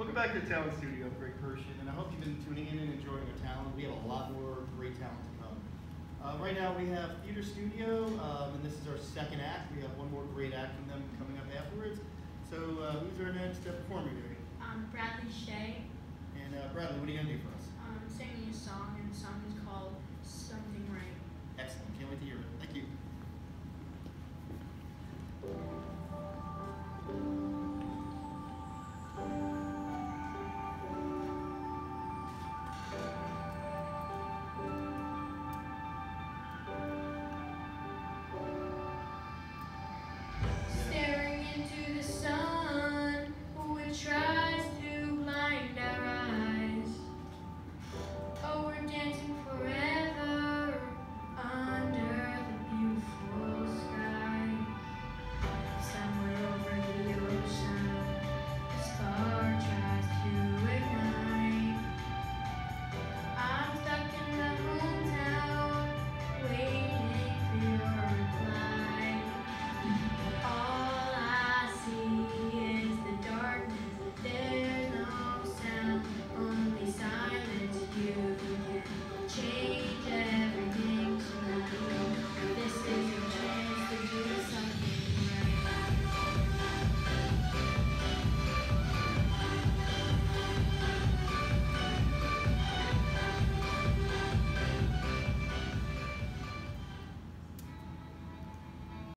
Welcome back to Talent Studio, Greg Pershing, and I hope you've been tuning in and enjoying our talent. We have a lot more great talent to come. Uh, right now, we have Theater Studio, um, and this is our second act. We have one more great act from them coming up afterwards. So, uh, who's our next uh, performer Gary? Um, Bradley Shea. And uh, Bradley, what are you gonna do for us? Um, singing a song, and the song is